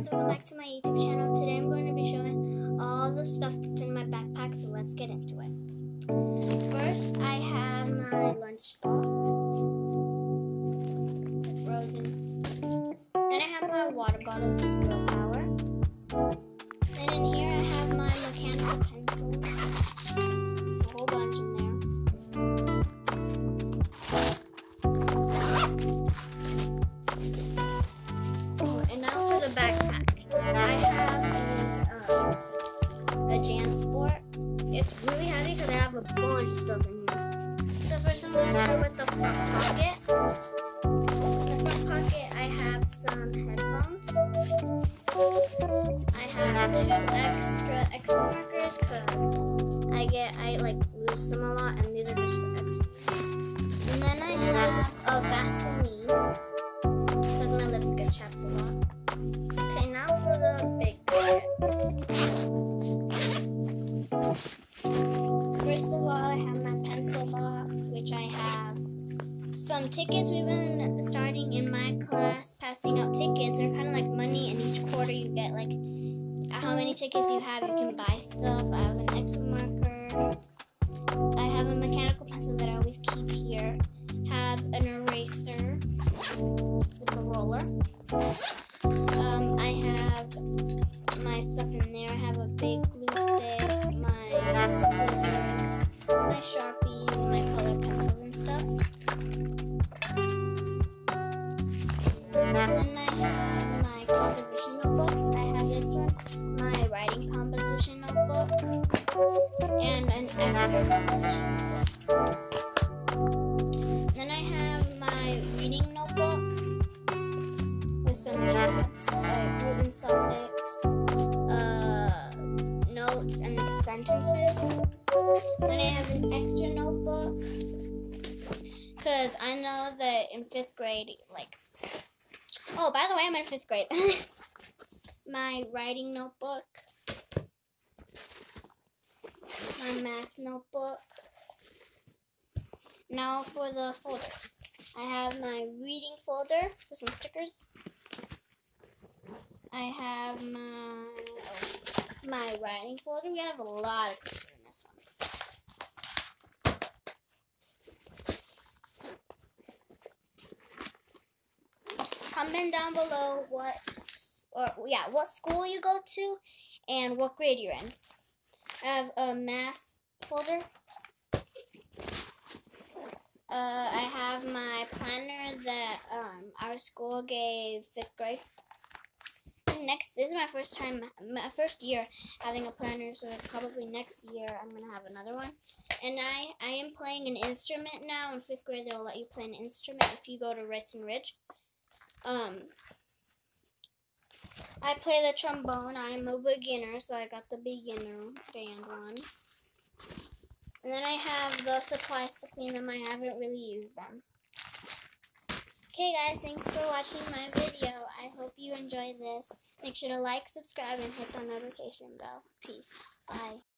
guys, welcome back to my YouTube channel. Today I'm going to be showing all the stuff that's in my backpack, so let's get into it. First, I have my lunch It's really heavy because I have a bunch of stuff in here. So first I'm gonna start with the front pocket. The front pocket I have some headphones. I have two extra extra markers because I get I like lose them a lot and these are just for extra. And then I have a Vaseline because my lips get chapped a lot. First of all, I have my pencil box, which I have some tickets. We've been starting in my class passing out tickets. They're kind of like money, and each quarter you get like how many tickets you have. You can buy stuff. I have an Excel marker. I have a mechanical pencil that I always keep here. Have an eraser with a roller. Um, I have my stuff in there. I have a big glue stick, my scissors, my sharpie, my color pencils and stuff. And Then I have my composition notebooks. I have this one, my writing composition notebook, and an extra composition notebook. Then I have my reading notebook with some tabs, uh, written suffix, extra notebook because I know that in fifth grade, like, oh, by the way, I'm in fifth grade. my writing notebook, my math notebook. Now for the folders. I have my reading folder with some stickers. I have my oh, my writing folder. We have a lot of things in this one. Comment down below what or yeah, what school you go to and what grade you're in. I have a math folder. Uh, I have my planner that um, our school gave fifth grade. Next, this is my first time, my first year having a planner, so probably next year I'm gonna have another one. And I, I am playing an instrument now. In fifth grade, they'll let you play an instrument if you go to Rice and Ridge. Um, I play the trombone. I'm a beginner, so I got the beginner band one. And then I have the supplies to clean them. I haven't really used them. Okay guys, thanks for watching my video. I hope you enjoyed this. Make sure to like, subscribe, and hit the notification bell. Peace. Bye.